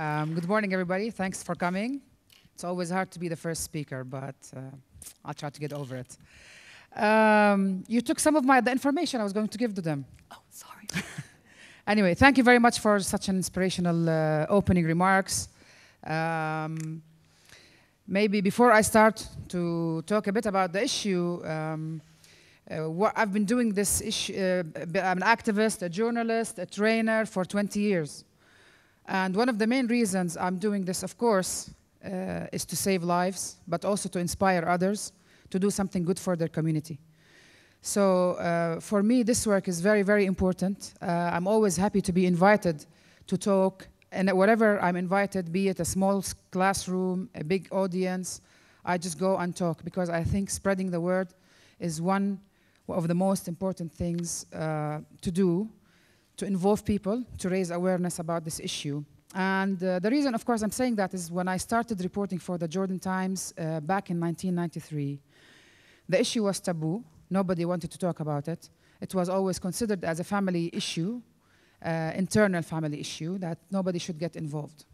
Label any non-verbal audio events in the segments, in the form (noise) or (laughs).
Um, good morning, everybody. Thanks for coming. It's always hard to be the first speaker, but uh, I'll try to get over it. Um, you took some of my the information I was going to give to them. Oh, sorry. (laughs) (laughs) Anyway, thank you very much for such an inspirational uh, opening remarks. Um, maybe before I start to talk a bit about the issue, um, uh, what I've been doing this issue. Uh, I'm an activist, a journalist, a trainer for 20 years. And one of the main reasons I'm doing this, of course, uh, is to save lives, but also to inspire others to do something good for their community. So uh, for me, this work is very, very important. Uh, I'm always happy to be invited to talk, and whatever I'm invited, be it a small classroom, a big audience, I just go and talk because I think spreading the word is one of the most important things uh, to do to involve people, to raise awareness about this issue. And uh, the reason, of course, I'm saying that is when I started reporting for the Jordan Times uh, back in 1993, the issue was taboo. Nobody wanted to talk about it. It was always considered as a family issue, uh, internal family issue, that nobody should get involved.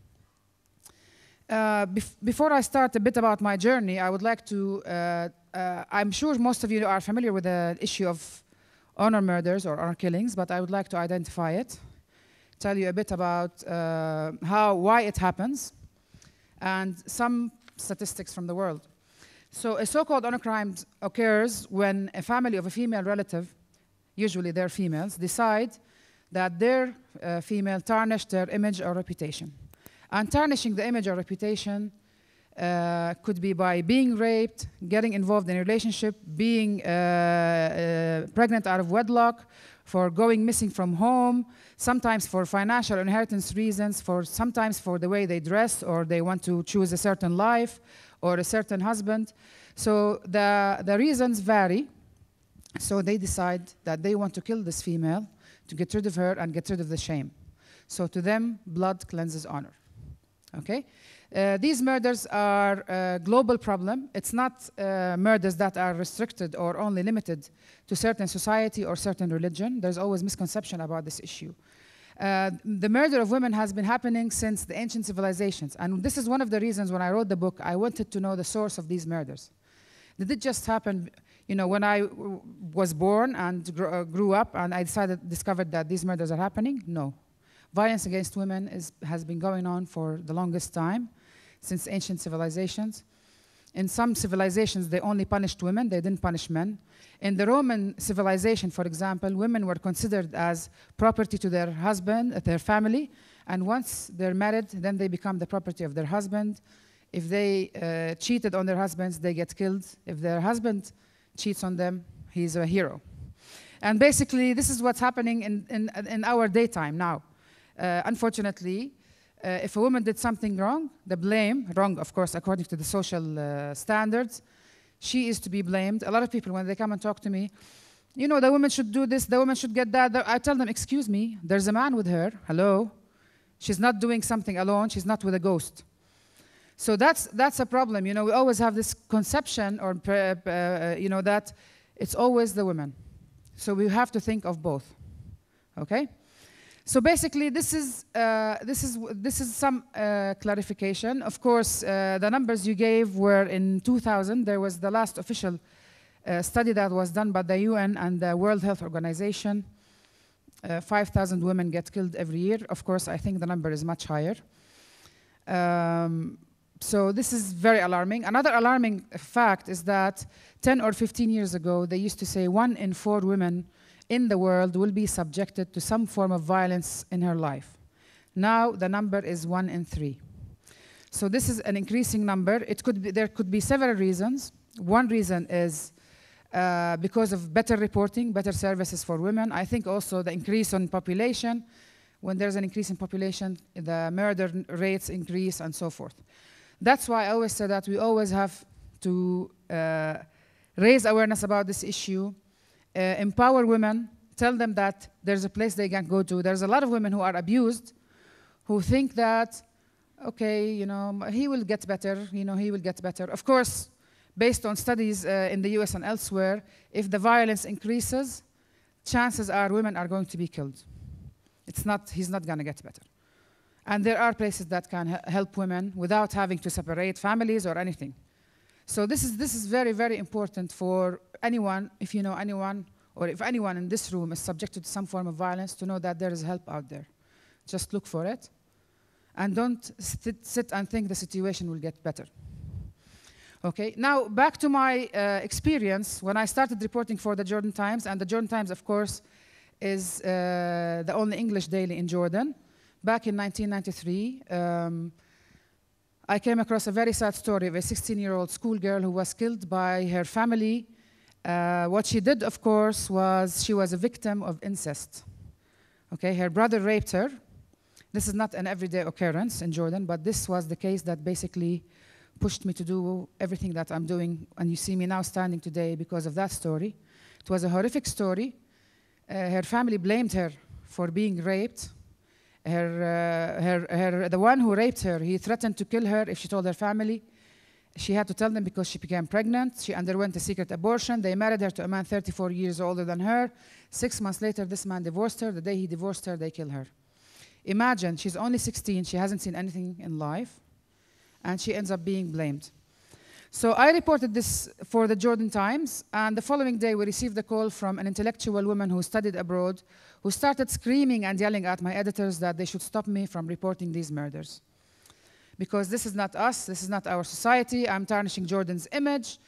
Uh, bef before I start a bit about my journey, I would like to, uh, uh, I'm sure most of you are familiar with the issue of honor murders or honor killings, but I would like to identify it, tell you a bit about uh, how, why it happens, and some statistics from the world. So a so-called honor crime occurs when a family of a female relative, usually they're females, decide that their uh, female tarnished their image or reputation. And tarnishing the image or reputation uh, could be by being raped, getting involved in a relationship, being uh, uh, pregnant out of wedlock, for going missing from home, sometimes for financial inheritance reasons, for sometimes for the way they dress or they want to choose a certain life or a certain husband. So the, the reasons vary. So they decide that they want to kill this female to get rid of her and get rid of the shame. So to them, blood cleanses honor. Okay? Uh, these murders are a global problem. It's not uh, murders that are restricted or only limited to certain society or certain religion. There's always misconception about this issue. Uh, the murder of women has been happening since the ancient civilizations. And this is one of the reasons when I wrote the book, I wanted to know the source of these murders. Did it just happen, you know, when I was born and gr uh, grew up and I decided, discovered that these murders are happening? No. Violence against women is, has been going on for the longest time since ancient civilizations. In some civilizations, they only punished women, they didn't punish men. In the Roman civilization, for example, women were considered as property to their husband, uh, their family, and once they're married, then they become the property of their husband. If they uh, cheated on their husbands, they get killed. If their husband cheats on them, he's a hero. And basically, this is what's happening in, in, in our daytime now. Uh, unfortunately, uh, if a woman did something wrong, the blame, wrong of course according to the social uh, standards, she is to be blamed. A lot of people, when they come and talk to me, you know, the woman should do this, the woman should get that. I tell them, excuse me, there's a man with her. Hello? She's not doing something alone, she's not with a ghost. So that's, that's a problem. You know, we always have this conception, or, uh, you know, that it's always the women. So we have to think of both. Okay? So basically, this is, uh, this is, this is some uh, clarification. Of course, uh, the numbers you gave were in 2000. There was the last official uh, study that was done by the UN and the World Health Organization. Uh, 5,000 women get killed every year. Of course, I think the number is much higher. Um, so this is very alarming. Another alarming fact is that 10 or 15 years ago, they used to say one in four women in the world will be subjected to some form of violence in her life. Now the number is one in three. So this is an increasing number. It could be, there could be several reasons. One reason is uh, because of better reporting, better services for women. I think also the increase in population. When there's an increase in population, the murder rates increase and so forth. That's why I always say that we always have to uh, raise awareness about this issue, empower women, tell them that there's a place they can go to. There's a lot of women who are abused who think that, okay, you know, he will get better, you know, he will get better. Of course, based on studies uh, in the US and elsewhere, if the violence increases, chances are women are going to be killed. It's not, he's not going to get better. And there are places that can help women without having to separate families or anything. So this is, this is very, very important for anyone, if you know anyone, or if anyone in this room is subjected to some form of violence, to know that there is help out there. Just look for it. And don't sit, sit and think the situation will get better. Okay, now back to my uh, experience when I started reporting for the Jordan Times, and the Jordan Times, of course, is uh, the only English daily in Jordan. Back in 1993, um, I came across a very sad story of a 16 year old schoolgirl who was killed by her family. Uh, what she did, of course, was she was a victim of incest. Okay, her brother raped her. This is not an everyday occurrence in Jordan, but this was the case that basically pushed me to do everything that I'm doing. And you see me now standing today because of that story. It was a horrific story. Uh, her family blamed her for being raped. Her, uh, her, her, the one who raped her, he threatened to kill her if she told her family. She had to tell them because she became pregnant. She underwent a secret abortion. They married her to a man 34 years older than her. Six months later, this man divorced her. The day he divorced her, they killed her. Imagine, she's only 16, she hasn't seen anything in life, and she ends up being blamed. So I reported this for the Jordan Times, and the following day we received a call from an intellectual woman who studied abroad, who started screaming and yelling at my editors that they should stop me from reporting these murders. Because this is not us, this is not our society, I'm tarnishing Jordan's image,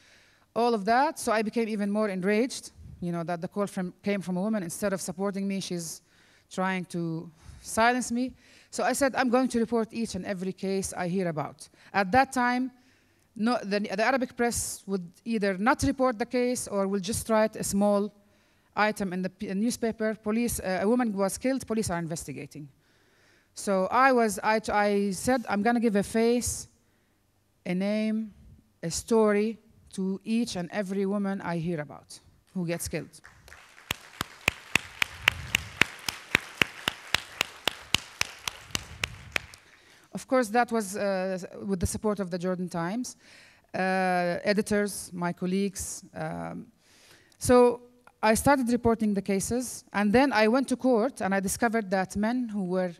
all of that. So I became even more enraged, you know, that the call from, came from a woman. Instead of supporting me, she's trying to silence me. So I said, I'm going to report each and every case I hear about. At that time, no, the, the Arabic press would either not report the case or will just write a small item in the newspaper. Police, uh, a woman was killed, police are investigating. So I was, I, t- I said, I'm going to give a face, a name, a story to each and every woman I hear about who gets killed. Of course, that was uh, with the support of the Jordan Times, uh, editors, my colleagues. Um, so I started reporting the cases, and then I went to court and I discovered that men who were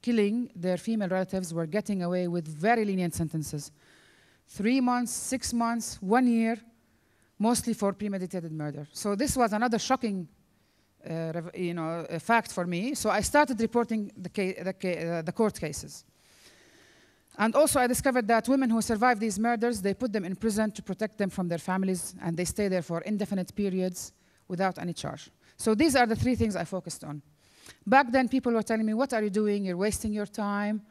killing their female relatives were getting away with very lenient sentences three months, six months, one year, mostly for premeditated murder. So this was another shocking uh, you know, fact for me. So I started reporting the, the, uh, the court cases. And also, I discovered that women who survive these murders, they put them in prison to protect them from their families, and they stay there for indefinite periods without any charge. So these are the three things I focused on. Back then, people were telling me, "What are you doing? You're wasting your time.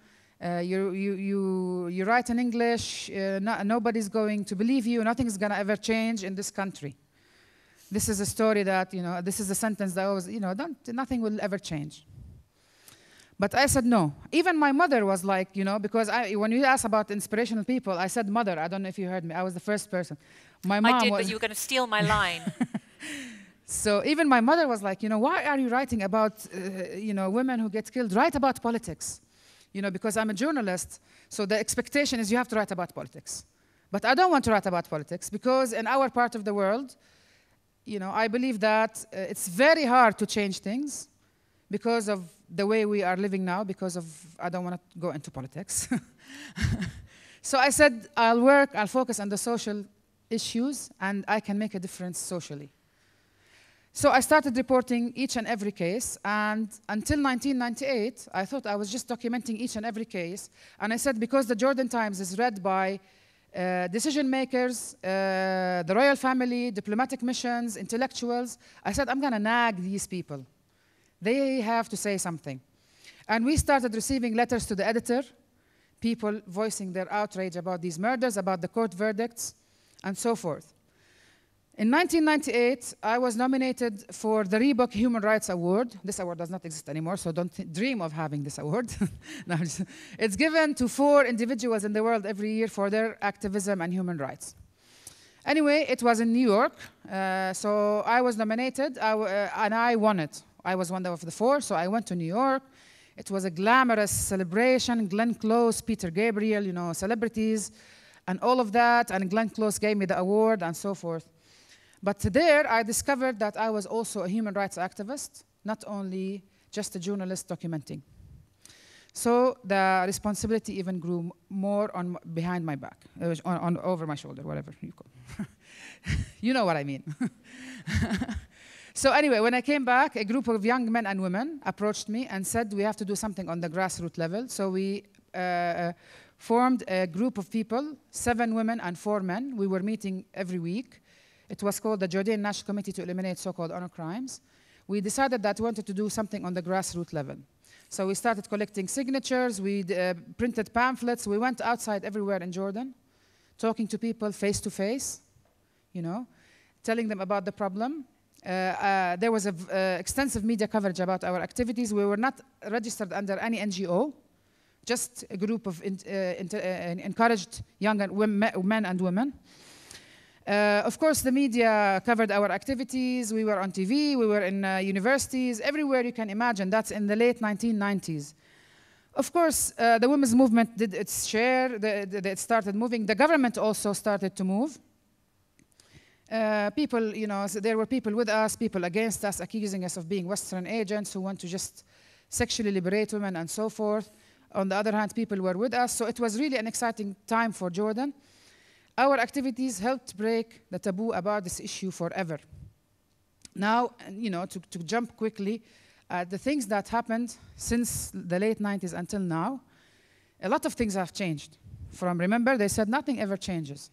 Uh, you, you, you, you write in English. Uh, no, nobody's going to believe you. Nothing's going to ever change in this country." This is a story that you know. This is a sentence that always, you know, don't, nothing will ever change. But I said no. Even my mother was like, you know, because I, when you ask about inspirational people, I said mother. I don't know if you heard me. I was the first person. My mom I did, was. but you were going to steal my line. (laughs) (laughs) So even my mother was like, you know, why are you writing about, uh, you know, women who get killed? Write about politics, you know, because I'm a journalist. So the expectation is you have to write about politics. But I don't want to write about politics because in our part of the world, you know, I believe that uh, it's very hard to change things because of the way we are living now. Because of I don't want to go into politics. (laughs) so I said I'll work, I'll focus on the social issues, and I can make a difference socially. So I started reporting each and every case, and until 1998, I thought I was just documenting each and every case. And I said, because the Jordan Times is read by uh, decision makers, uh, the royal family, diplomatic missions, intellectuals, I said, I'm going to nag these people. They have to say something. And we started receiving letters to the editor, people voicing their outrage about these murders, about the court verdicts, and so forth. In 1998, I was nominated for the Reebok Human Rights Award. This award does not exist anymore, so don't dream of having this award. (laughs) No, it's given to four individuals in the world every year for their activism and human rights. Anyway, it was in New York, uh, so I was nominated uh, and I won it. I was one of the four, so I went to New York. It was a glamorous celebration. Glenn Close, Peter Gabriel, you know, celebrities, and all of that. And Glenn Close gave me the award and so forth. But there, I discovered that I was also a human rights activist, not only just a journalist documenting. So the responsibility even grew more on behind my back, uh, on, on, over my shoulder, whatever you call. (laughs) you know what I mean. (laughs) so anyway, when I came back, a group of young men and women approached me and said we have to do something on the grassroots level. So we uh, formed a group of people, seven women and four men. We were meeting every week. It was called the Jordanian National Committee to Eliminate So-Called Honor Crimes. We decided that we wanted to do something on the grassroots level. So we started collecting signatures, we uh, printed pamphlets, we went outside everywhere in Jordan, talking to people face to face, you know, telling them about the problem. Uh, uh, there was uh, extensive media coverage about our activities. We were not registered under any NGO, just a group of in, encouraged young men and women. Uh, of course, the media covered our activities. We were on TV, we were in uh, universities, everywhere you can imagine. That's in the late 1990s. Of course, uh, the women's movement did its share. The, the, it started moving. The government also started to move. Uh, people, you know, so there were people with us, people against us, accusing us of being Western agents who want to just sexually liberate women and so forth. On the other hand, people were with us. So it was really an exciting time for Jordan. Our activities helped break the taboo about this issue forever. Now, you know, to, to jump quickly, uh, the things that happened since the late 90s until now, a lot of things have changed. From remember, they said nothing ever changes.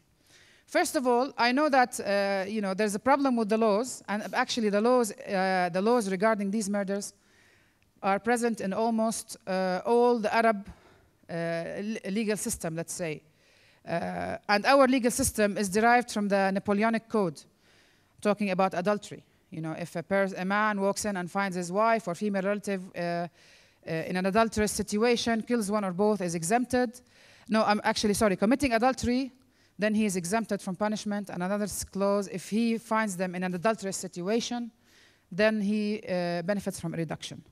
First of all, I know that uh, you know there's a problem with the laws, and actually the laws, uh, the laws regarding these murders, are present in almost uh, all the Arab uh, legal system. Let's say, uh, and our legal system is derived from the Napoleonic Code, talking about adultery. You know, if a, a man walks in and finds his wife or female relative uh, in an adulterous situation, kills one or both, is exempted. No, I'm actually sorry, committing adultery, then he is exempted from punishment. And another clause, if he finds them in an adulterous situation, then he uh, benefits from a reduction.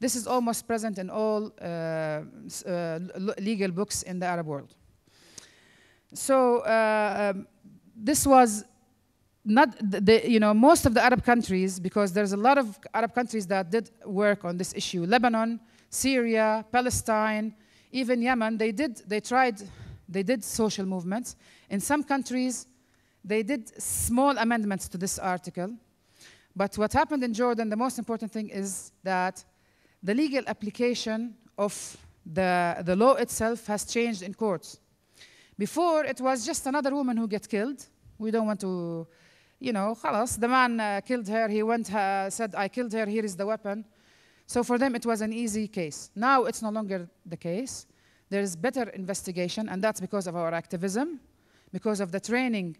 This is almost present in all uh, uh, legal books in the Arab world. So uh, um, this was not the, you know most of the Arab countries because there's a lot of Arab countries that did work on this issue. Lebanon, Syria, Palestine, even Yemen. They did they tried they did social movements. In some countries, they did small amendments to this article. But what happened in Jordan, the most important thing is that the legal application of the, the law itself has changed in courts. Before, it was just another woman who get killed. We don't want to, you know, khalas, the man uh, killed her, he went, uh, said, I killed her, here is the weapon. So for them, it was an easy case. Now it's no longer the case. There is better investigation, and that's because of our activism, because of the training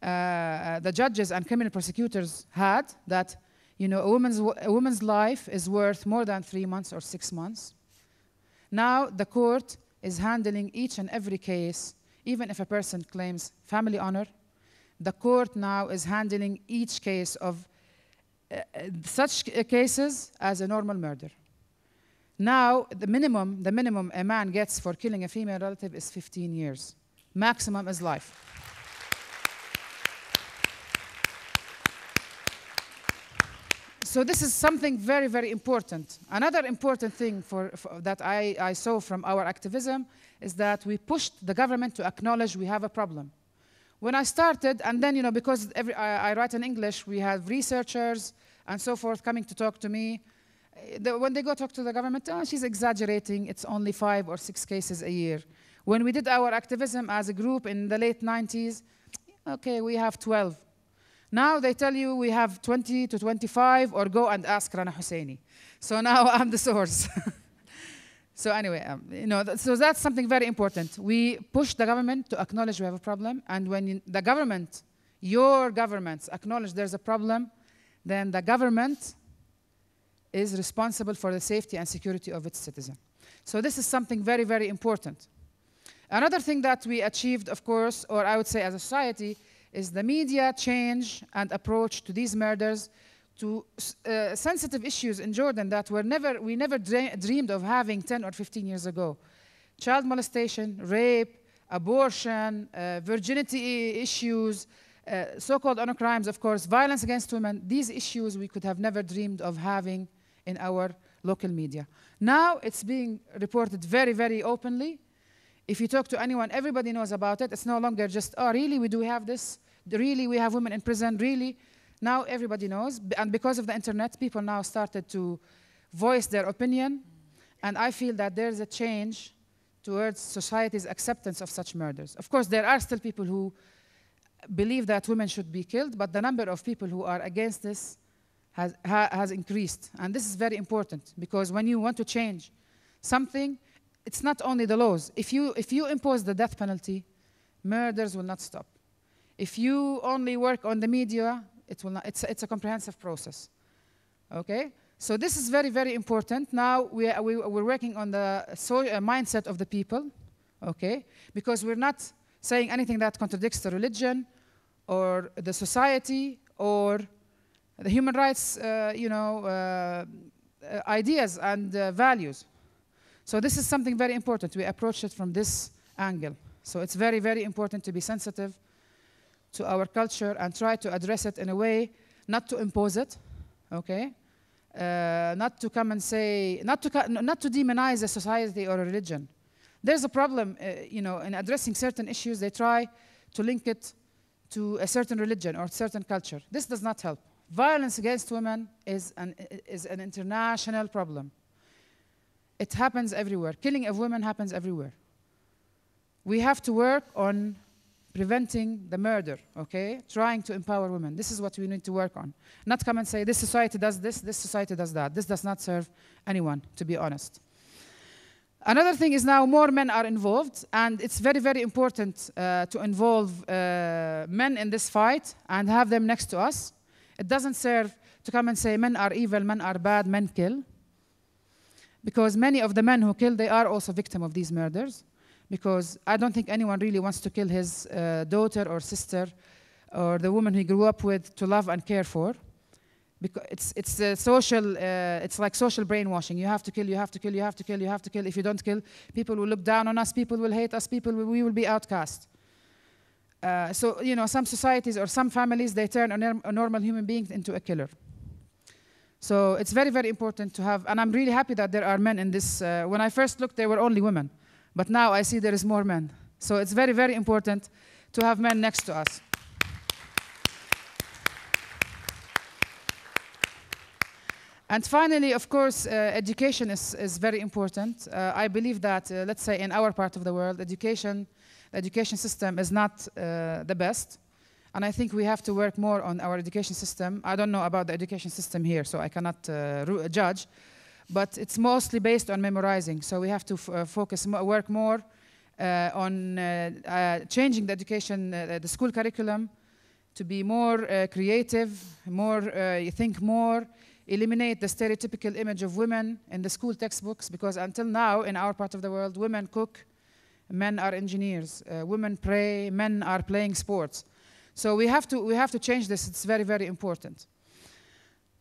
uh, uh the judges and criminal prosecutors had that, you know, a woman's, a woman's life is worth more than three months or six months. Now the court is handling each and every case even if a person claims family honor, the court now is handling each case of uh, uh, such cases as a normal murder. Now, the minimum, the minimum a man gets for killing a female relative is 15 years. Maximum is life. So this is something very, very important. Another important thing for, for that I, I saw from our activism is that we pushed the government to acknowledge we have a problem. When I started, and then, you know, because every, I, I write in English, we have researchers and so forth coming to talk to me. The, when they go talk to the government, oh, she's exaggerating, it's only five or six cases a year. When we did our activism as a group in the late 90s, okay, we have 12. Now they tell you we have 20 to 25, or go and ask Rana Husseini. So now (laughs) I'm the source. (laughs) So anyway, um, you know, th so that's something very important. We push the government to acknowledge we have a problem, and when the government, your governments, acknowledge there's a problem, then the government is responsible for the safety and security of its citizen. So this is something very, very important. Another thing that we achieved, of course, or I would say as a society, is the media change and approach to these murders to uh, sensitive issues in Jordan that were never, we never dreamed of having 10 or 15 years ago. Child molestation, rape, abortion, uh, virginity issues, uh, so-called honor crimes, of course, violence against women, these issues we could have never dreamed of having in our local media. Now it's being reported very, very openly. If you talk to anyone, everybody knows about it. It's no longer just, oh, really, we do have this? Really, we have women in prison? Really? Now everybody knows. And because of the internet, people now started to voice their opinion. And I feel that there's a change towards society's acceptance of such murders. Of course, there are still people who believe that women should be killed, but the number of people who are against this has, ha has increased. And this is very important because when you want to change something, it's not only the laws. If you, if you impose the death penalty, murders will not stop. If you only work on the media, it will not, it's, it's a comprehensive process. Okay? So this is very, very important. Now we are, we, we're working on the so, uh, mindset of the people, okay? Because we're not saying anything that contradicts the religion or the society or the human rights, uh, you know, uh, uh ideas and values. So this is something very important. We approach it from this angle. So it's very, very important to be sensitive to our culture and try to address it in a way not to impose it, okay? Uh, not to come and say, not to, not to demonize a society or a religion. There's a problem, uh, you know, in addressing certain issues, they try to link it to a certain religion or certain culture. This does not help. Violence against women is an, is an international problem. It happens everywhere. Killing of women happens everywhere. We have to work on preventing the murder, okay? Trying to empower women. This is what we need to work on. Not come and say, this society does this, this society does that. This does not serve anyone, to be honest. Another thing is now more men are involved, and it's very, very important uh, to involve uh, men in this fight and have them next to us. It doesn't serve to come and say men are evil, men are bad, men kill. Because many of the men who kill, they are also victim of these murders because I don't think anyone really wants to kill his uh, daughter or sister or the woman he grew up with to love and care for. Because it's it's social, uh, it's like social brainwashing. You have to kill, you have to kill, you have to kill, you have to kill. If you don't kill, people will look down on us, people will hate us, people will, we will be outcast. Uh, so you know, some societies or some families they turn a, a normal human being into a killer. So it's very very important to have, and I'm really happy that there are men in this. Uh, when I first looked, there were only women. But now I see there is more men. So it's very, very important to have men next to us. And finally, of course, uh, education is, is very important. Uh, I believe that, uh, let's say, in our part of the world, education, the education system is not uh, the best. And I think we have to work more on our education system. I don't know about the education system here, so I cannot uh, judge but it's mostly based on memorizing. So we have to uh, focus, work more uh, on uh, uh changing the education, the school curriculum to be more creative, more think more, eliminate the stereotypical image of women in the school textbooks because until now in our part of the world, women cook, men are engineers, women pray, men are playing sports. So we have to we have to change this. It's very very important.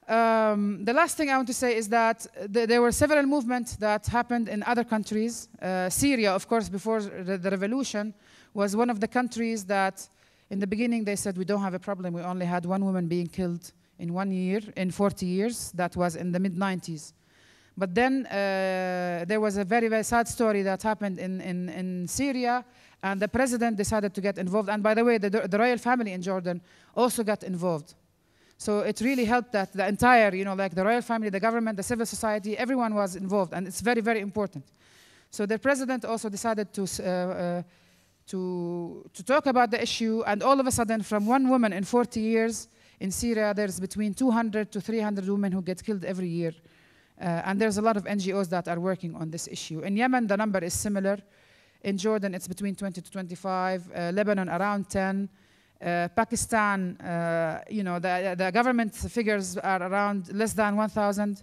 Um, the last thing I want to say is that th there were several movements that happened in other countries. Uh, Syria, of course, before the, the, revolution, was one of the countries that, in the beginning, they said we don't have a problem. We only had one woman being killed in one year, in 40 years. That was in the mid 90s. But then uh, there was a very, very sad story that happened in, in, in Syria, and the president decided to get involved. And by the way, the, the royal family in Jordan also got involved. So it really helped that the entire, you know, like the royal family, the government, the civil society, everyone was involved, and it's very, very important. So the president also decided to, uh, uh, to, to talk about the issue, and all of a sudden, from one woman in 40 years in Syria, there's between 200 to 300 women who get killed every year. Uh, and there's a lot of NGOs that are working on this issue. In Yemen, the number is similar. In Jordan, it's between 20 to 25. Uh, Lebanon, around 10. Uh, Pakistan, uh, you know, the, the government figures are around less than 1,000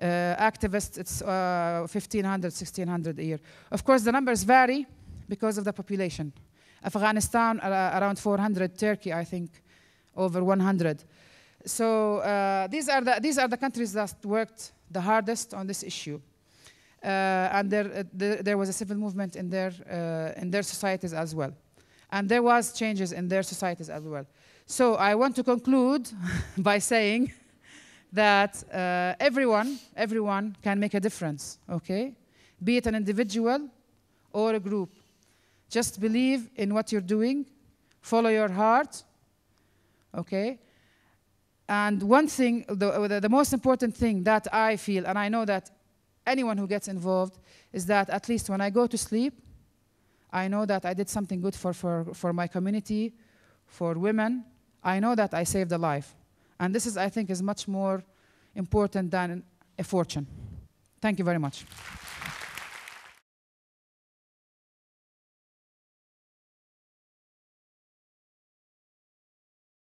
uh, activists. It's 1,500, uh, 1,600 a year. Of course, the numbers vary because of the population. Afghanistan, around 400. Turkey, I think, over 100. So these, are the, these are the countries that worked the hardest on this issue. Uh, and there, uh, there was a civil movement in their, uh, in their societies as well and there was changes in their societies as well. So I want to conclude (laughs) by saying that uh, everyone, everyone can make a difference, okay? Be it an individual or a group. Just believe in what you're doing, follow your heart, okay? And one thing, the, the, the most important thing that I feel, and I know that anyone who gets involved, is that at least when I go to sleep, I know that I did something good for, for, for my community, for women. I know that I saved a life. And this is, I think, is much more important than a fortune. Thank you very much.